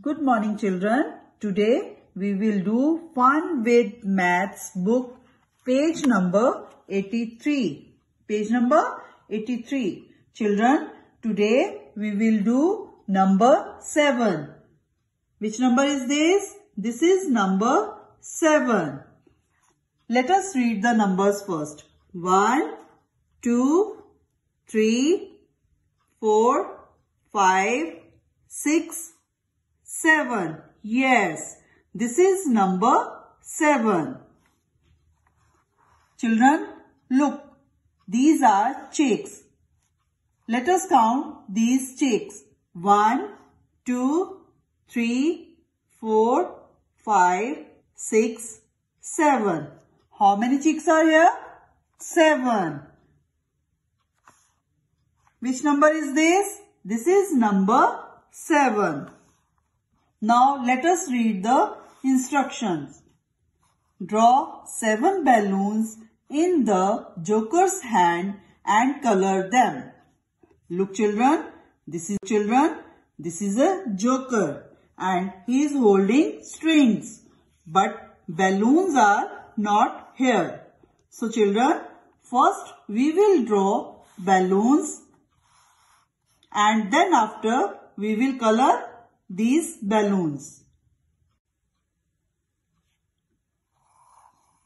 Good morning children. Today we will do Fun with Maths book page number 83. Page number 83. Children, today we will do number 7. Which number is this? This is number 7. Let us read the numbers first. 1, 2, 3, 4, 5, 6, 7. Yes, this is number 7. Children, look. These are chicks. Let us count these chicks. 1, 2, 3, 4, 5, 6, 7. How many chicks are here? 7. Which number is this? This is number 7. Now let us read the instructions. Draw seven balloons in the joker's hand and color them. Look children, this is children, this is a joker and he is holding strings but balloons are not here. So children, first we will draw balloons and then after we will color these balloons.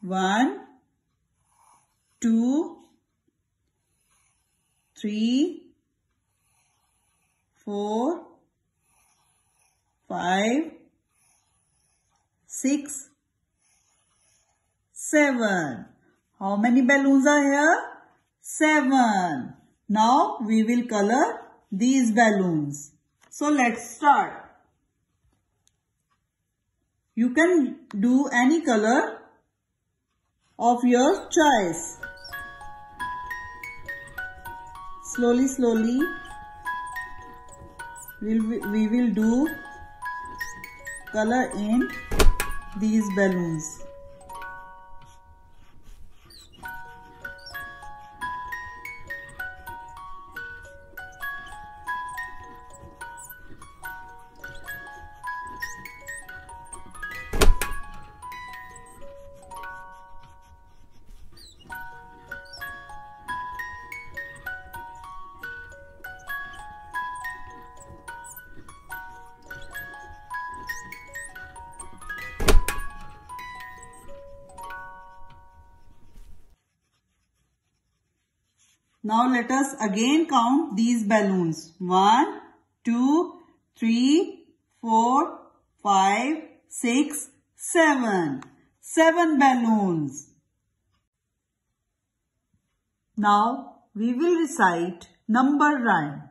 One, two, three, four, five, six, seven. How many balloons are here? Seven. Now we will color these balloons. So let's start. You can do any color of your choice. Slowly, slowly, we'll, we will do color in these balloons. Now let us again count these balloons. 1, 2, 3, 4, 5, 6, 7. 7 balloons. Now we will recite number rhyme.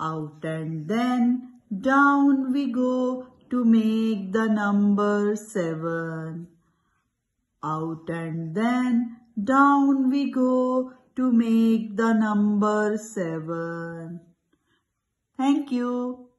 Out and then down we go to make the number 7. Out and then down we go to make the number 7. Thank you.